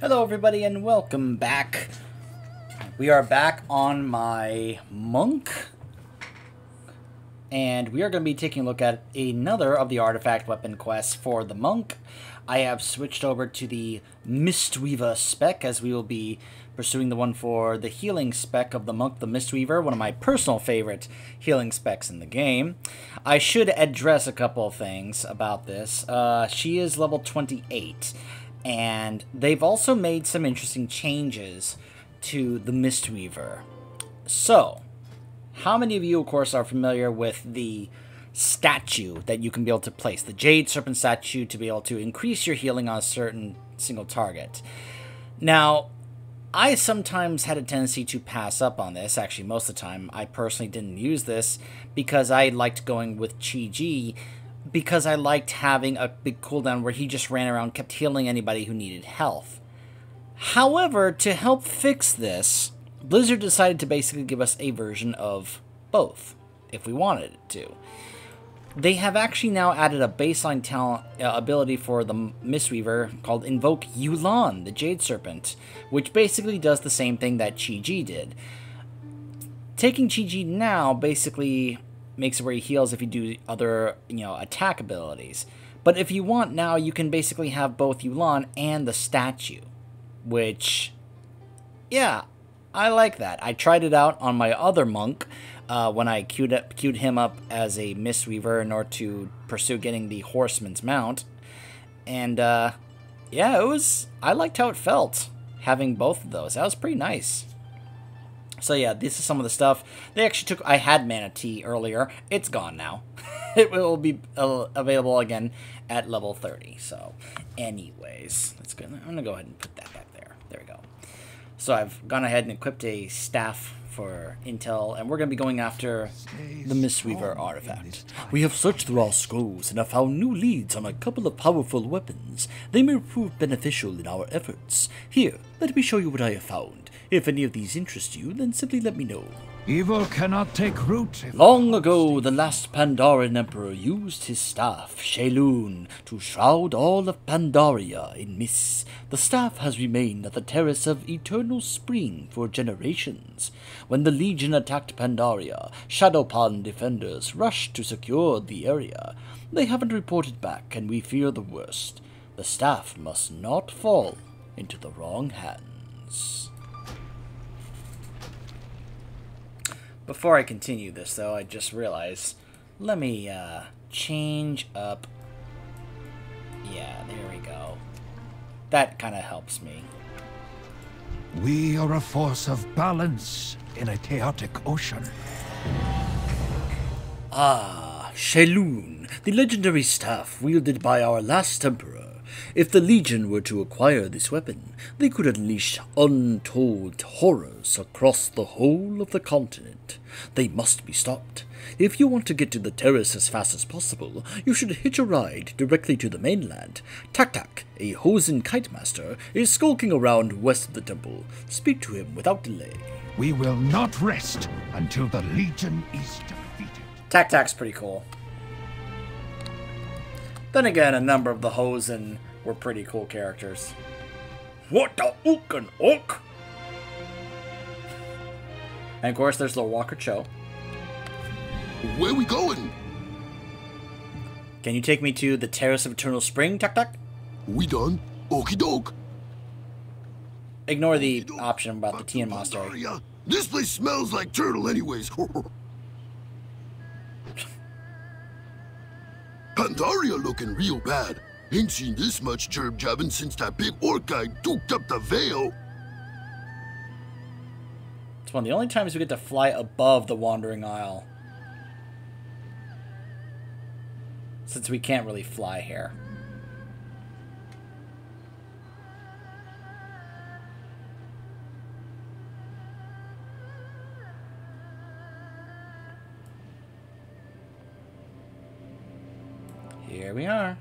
Hello everybody and welcome back. We are back on my monk. And we are going to be taking a look at another of the artifact weapon quests for the monk. I have switched over to the Mistweaver spec as we will be pursuing the one for the healing spec of the monk, the Mistweaver, one of my personal favorite healing specs in the game. I should address a couple of things about this. Uh, she is level 28 and they've also made some interesting changes to the Mistweaver. So, how many of you, of course, are familiar with the statue that you can be able to place, the Jade Serpent statue, to be able to increase your healing on a certain single target? Now, I sometimes had a tendency to pass up on this. Actually, most of the time, I personally didn't use this because I liked going with Chi Ji because I liked having a big cooldown where he just ran around, kept healing anybody who needed health. However, to help fix this, Blizzard decided to basically give us a version of both, if we wanted it to. They have actually now added a baseline talent uh, ability for the Mistweaver called Invoke Yu'lon, the Jade Serpent, which basically does the same thing that Chi Ji did. Taking Chi Ji now basically makes it where he heals if you do other, you know, attack abilities. But if you want now, you can basically have both Yu'lon and the statue, which, yeah, I like that. I tried it out on my other monk uh, when I queued, up, queued him up as a Mistweaver in order to pursue getting the Horseman's mount. And, uh, yeah, it was, I liked how it felt having both of those. That was pretty nice. So yeah, this is some of the stuff. They actually took, I had Mana Tea earlier. It's gone now. it will be uh, available again at level 30. So anyways, let's go. I'm going to go ahead and put that back there. There we go. So I've gone ahead and equipped a staff for intel, and we're going to be going after the Mistweaver artifact. We have searched through our scrolls and have found new leads on a couple of powerful weapons. They may prove beneficial in our efforts. Here, let me show you what I have found. If any of these interest you, then simply let me know. Evil cannot take root. Long ago, the last Pandaren Emperor used his staff, Sheilun, to shroud all of Pandaria in mist. The staff has remained at the Terrace of Eternal Spring for generations. When the Legion attacked Pandaria, Shadowpan defenders rushed to secure the area. They haven't reported back, and we fear the worst. The staff must not fall into the wrong hands. Before I continue this, though, I just realized, let me uh, change up. Yeah, there we go. That kind of helps me. We are a force of balance in a chaotic ocean. Ah, Sheilun, the legendary staff wielded by our last emperor. If the Legion were to acquire this weapon, they could unleash untold horrors across the whole of the continent. They must be stopped. If you want to get to the terrace as fast as possible, you should hitch a ride directly to the mainland. Tak Tak, a Hozen kite master, is skulking around west of the temple. Speak to him without delay. We will not rest until the Legion is defeated. Tak Tak's pretty cool. Then again, a number of the Hozen were pretty cool characters. What the ook and ook? And of course, there's the Walker Cho. Where we going? Can you take me to the Terrace of Eternal Spring, Tuck Tuck? We done. Okie doke. Ignore the option about the Tian Monastery. This place smells like turtle anyways. Pandaria looking real bad. Ain't seen this much gerb jabbing since that big orc guy duked up the veil. It's one of the only times we get to fly above the Wandering Isle. Since we can't really fly here. Are.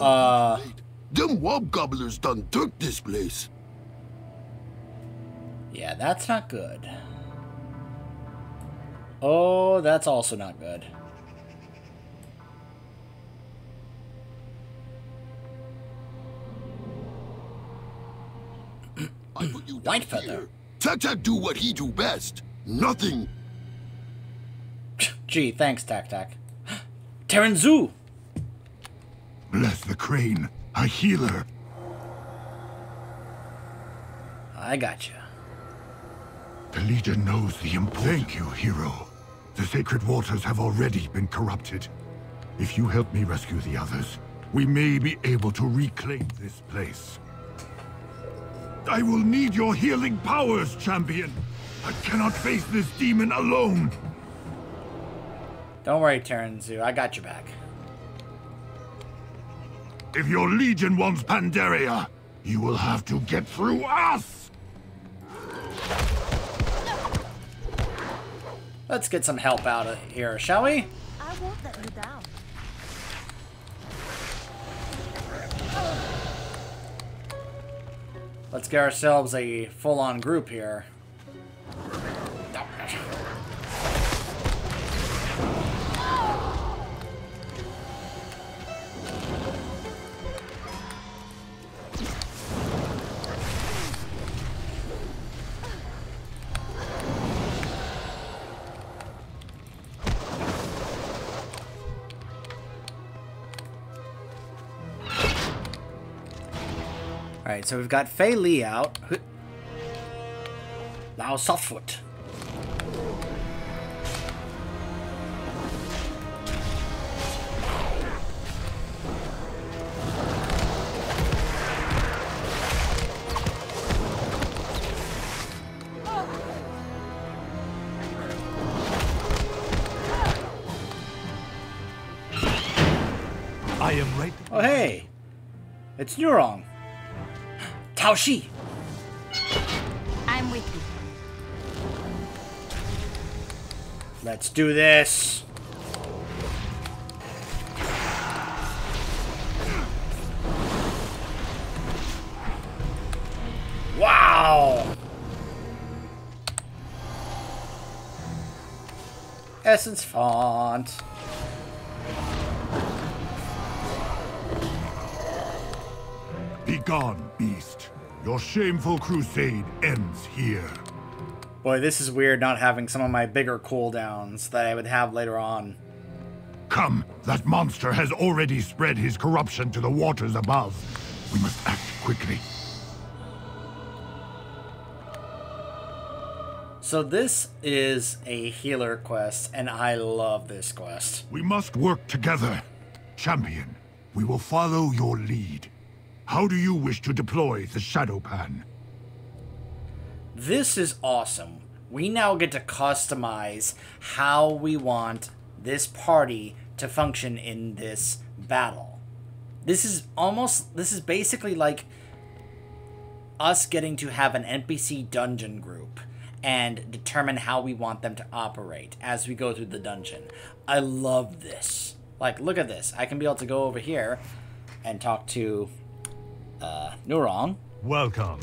Uh, Them wob gobblers done dirt this place. yeah, that's not good. Oh, that's also not good. I put you down White feather. here. Tak Tak do what he do best. Nothing. Gee, thanks, Tak Tak. Taran Zhu! Bless the crane, a healer. I got you. The Legion knows the importance. Thank you, hero. The sacred waters have already been corrupted. If you help me rescue the others, we may be able to reclaim this place. I will need your healing powers, champion. I cannot face this demon alone. Don't worry, Taran Zhu. I got your back. If your legion wants Pandaria, you will have to get through us! Let's get some help out of here, shall we? I won't let you down. Let's get ourselves a full-on group here. Alright, so we've got Fei Li out. Now Softfoot. I am right. Oh hey! It's Nurong. Tao Shi! I'm with you. Let's do this! Wow! Essence font. Begone, beast. Your shameful crusade ends here. Boy, this is weird not having some of my bigger cooldowns that I would have later on. Come, that monster has already spread his corruption to the waters above. We must act quickly. So this is a healer quest, and I love this quest. We must work together. Champion, we will follow your lead. How do you wish to deploy the Shadow Pan? This is awesome. We now get to customize how we want this party to function in this battle. This is almost, this is basically like us getting to have an NPC dungeon group and determine how we want them to operate as we go through the dungeon. I love this. Like, look at this. I can be able to go over here and talk to uh, Nurong. Welcome.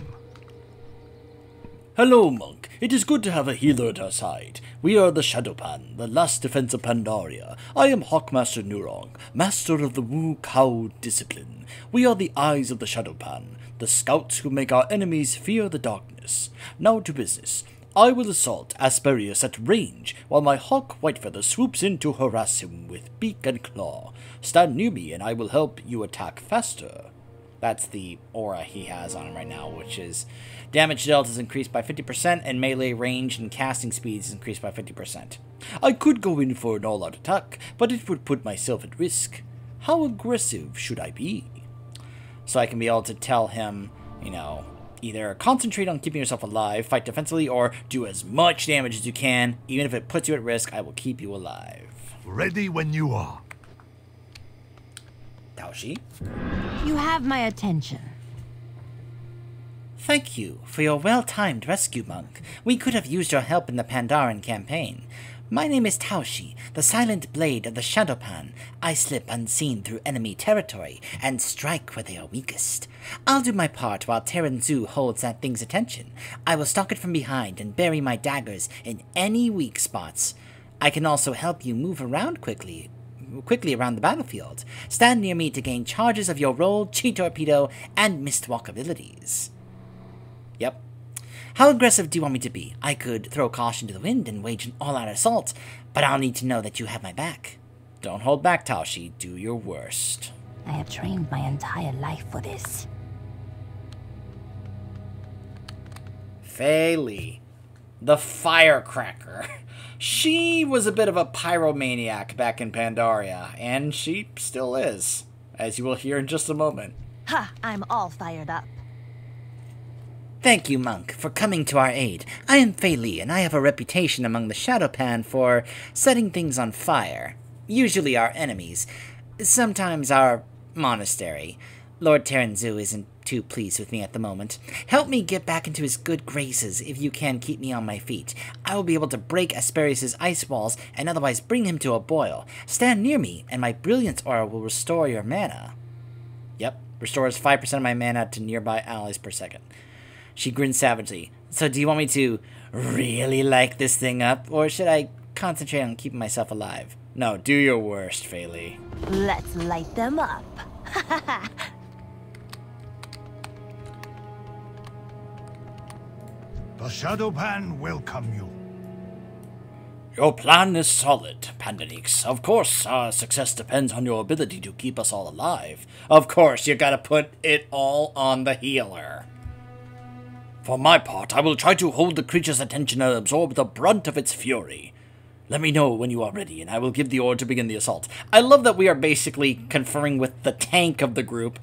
Hello, monk. It is good to have a healer at our side. We are the Shadowpan, the last defense of Pandaria. I am Hawkmaster Nurong, master of the Wu Kao discipline. We are the eyes of the Shadowpan, the scouts who make our enemies fear the darkness. Now to business. I will assault Asperius at range, while my hawk Whitefeather swoops in to harass him with beak and claw. Stand near me, and I will help you attack faster. That's the aura he has on him right now, which is damage dealt is increased by 50%, and melee range and casting speed is increased by 50%. I could go in for an all out attack, but it would put myself at risk. How aggressive should I be? So I can be able to tell him, you know, either concentrate on keeping yourself alive, fight defensively, or do as much damage as you can. Even if it puts you at risk, I will keep you alive. Ready when you are. You have my attention. Thank you for your well-timed rescue, Monk. We could have used your help in the Pandaren campaign. My name is Taoshi, the silent blade of the Shadowpan. I slip unseen through enemy territory and strike where they are weakest. I'll do my part while Taran Zhu holds that thing's attention. I will stalk it from behind and bury my daggers in any weak spots. I can also help you move around quickly, quickly around the battlefield. Stand near me to gain charges of your roll, chi torpedo, and mistwalk abilities. Yep. How aggressive do you want me to be? I could throw caution to the wind and wage an all-out assault, but I'll need to know that you have my back. Don't hold back, Taoshi. Do your worst. I have trained my entire life for this. Fei Li, the firecracker. She was a bit of a pyromaniac back in Pandaria, and she still is, as you will hear in just a moment. Ha! I'm all fired up. Thank you, Monk, for coming to our aid. I am Fei Li, and I have a reputation among the Shadowpan for setting things on fire. Usually our enemies, sometimes our monastery. Lord Taran Zhu isn't too pleased with me at the moment. Help me get back into his good graces if you can keep me on my feet. I will be able to break Asperius' ice walls and otherwise bring him to a boil. Stand near me, and my brilliance aura will restore your mana. Yep, restores 5% of my mana to nearby allies per second. She grins savagely. So do you want me to really like this thing up, or should I concentrate on keeping myself alive? No, do your worst, Fei Let's light them up. The Shadowpan welcome you. Your plan is solid, Pandanix. Of course, our success depends on your ability to keep us all alive. Of course, you gotta put it all on the healer. For my part, I will try to hold the creature's attention and absorb the brunt of its fury. Let me know when you are ready, and I will give the order to begin the assault. I love that we are basically conferring with the tank of the group,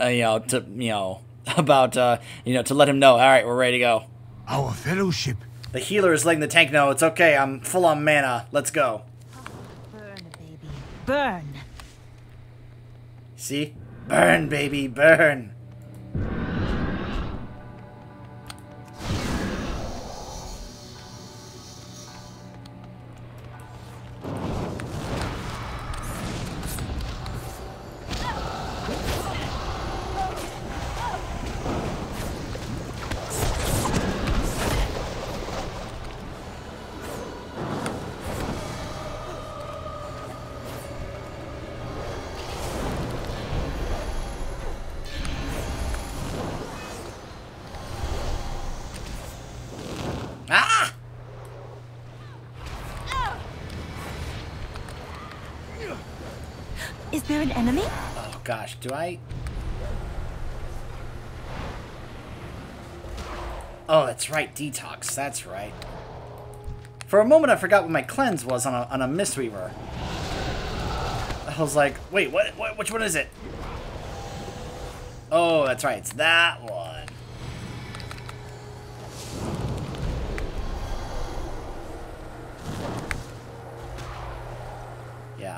uh, you know, to you know about uh, you know to let him know. All right, we're ready to go. Our fellowship. The healer is letting the tank know it's okay. I'm full on mana. Let's go. Burn, baby. Burn. See? Burn, baby, burn. Is there an enemy? Oh gosh, do I? Oh, that's right, detox. That's right. For a moment, I forgot what my cleanse was on a on a Mistweaver. I was like, wait, what, what? Which one is it? Oh, that's right. It's that one.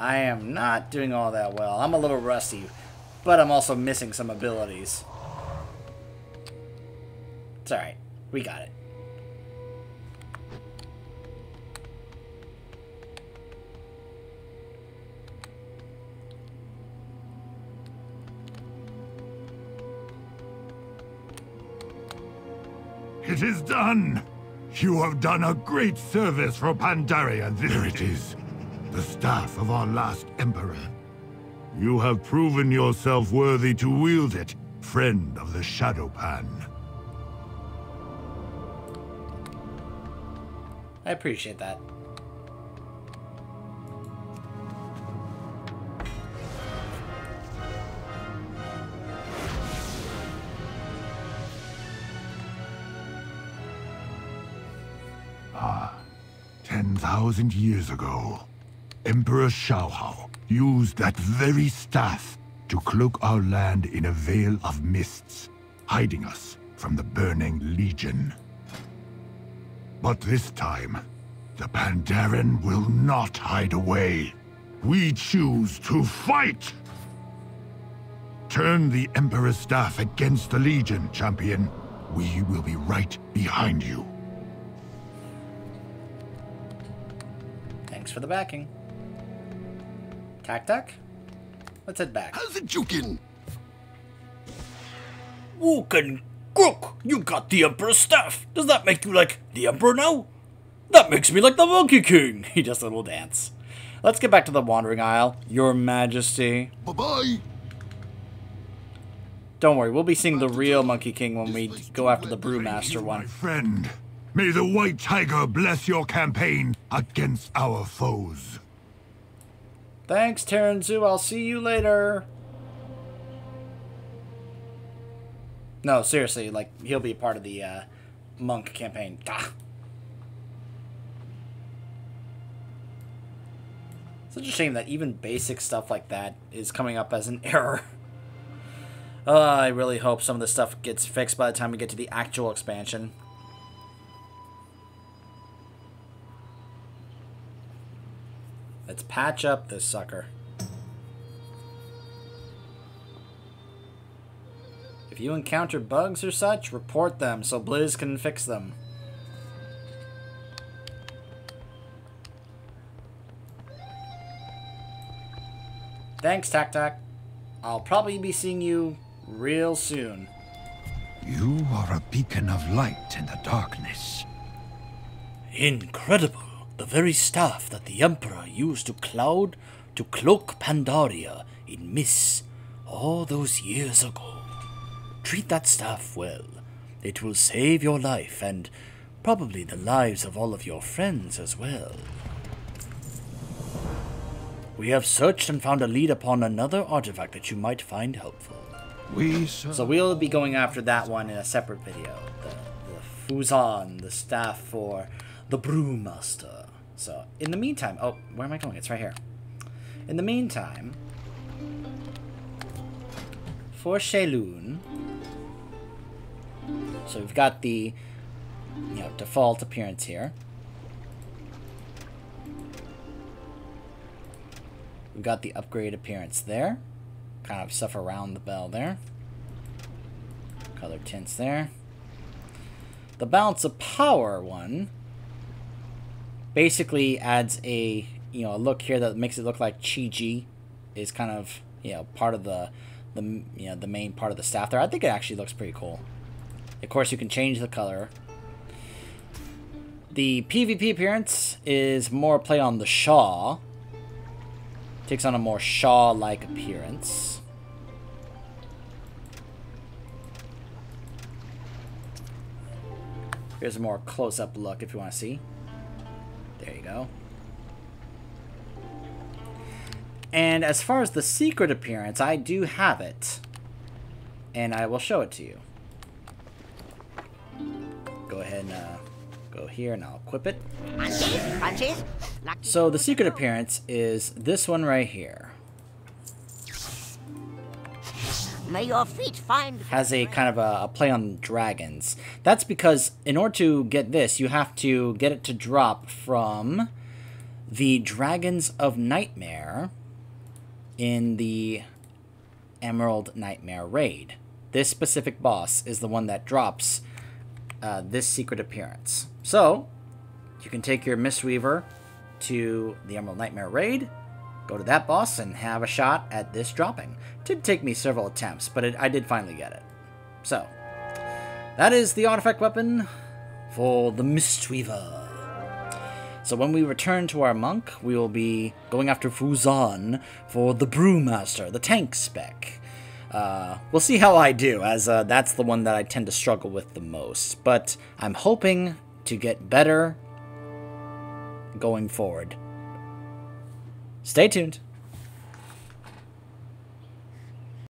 I am not doing all that well. I'm a little rusty, but I'm also missing some abilities. It's alright. We got it. It is done! You have done a great service for Pandaria. There it is. The staff of our last emperor. You have proven yourself worthy to wield it, friend of the Shadowpan. I appreciate that. Ah, Ten thousand years ago, Emperor Shaohao used that very staff to cloak our land in a veil of mists, hiding us from the Burning Legion. But this time, the Pandaren will not hide away. We choose to fight! Turn the Emperor's staff against the Legion, champion. We will be right behind you. Thanks for the backing. Tak tak? Let's head back. How's it juking? Woken Crook, you got the Emperor's staff. Does that make you like the Emperor now? That makes me like the Monkey King! He does a little dance. Let's get back to the Wandering Isle. Your Majesty. Bye-bye. Don't worry, we'll be seeing the real Monkey King when we go after the Brewmaster My one. friend, may the White Tiger bless your campaign against our foes. Thanks, Taran Zhu. I'll see you later. No, seriously, like, he'll be a part of the, uh, Monk campaign. Ah. Such a shame that even basic stuff like that is coming up as an error. Uh, I really hope some of this stuff gets fixed by the time we get to the actual expansion. Patch up this sucker. If you encounter bugs or such, report them so Blizz can fix them. Thanks, Tak Tak. I'll probably be seeing you real soon. You are a beacon of light in the darkness. Incredible. The very staff that the Emperor used to cloud to cloak Pandaria in mist all those years ago. Treat that staff well. It will save your life and probably the lives of all of your friends as well. We have searched and found a lead upon another artifact that you might find helpful. We So we'll be going after that one in a separate video. The, the Fu Zan, the staff for the Brewmaster. So in the meantime, oh, where am I going? It's right here. In the meantime, for Sheilun, so we've got the you know default appearance here. We've got the upgrade appearance there. Kind of stuff around the bell there. Color tints there. The balance of power one basically adds a you know a look here that makes it look like Chi-Ji is kind of you know part of the the you know the main part of the staff there. I think it actually looks pretty cool. Of course, you can change the color. The PvP appearance is more play on the Sha. Takes on a more Sha-like appearance. Here's a more close-up look if you want to see. There you go. And as far as the secret appearance, I do have it. And I will show it to you. Go ahead and uh, go here and I'll equip it. So the secret appearance is this one right here. May your feet find. Has a kind of a, a play on dragons. That's because in order to get this, you have to get it to drop from the Dragons of Nightmare in the Emerald Nightmare raid. This specific boss is the one that drops uh, this secret appearance. So, you can take your Mistweaver to the Emerald Nightmare raid, go to that boss, and have a shot at this dropping. Did take me several attempts, but it, I did finally get it. So, that is the artifact weapon for the Mistweaver. So when we return to our monk, we will be going after Fu Zan for the Brewmaster, the tank spec. Uh, we'll see how I do, as uh, that's the one that I tend to struggle with the most. But I'm hoping to get better going forward. Stay tuned.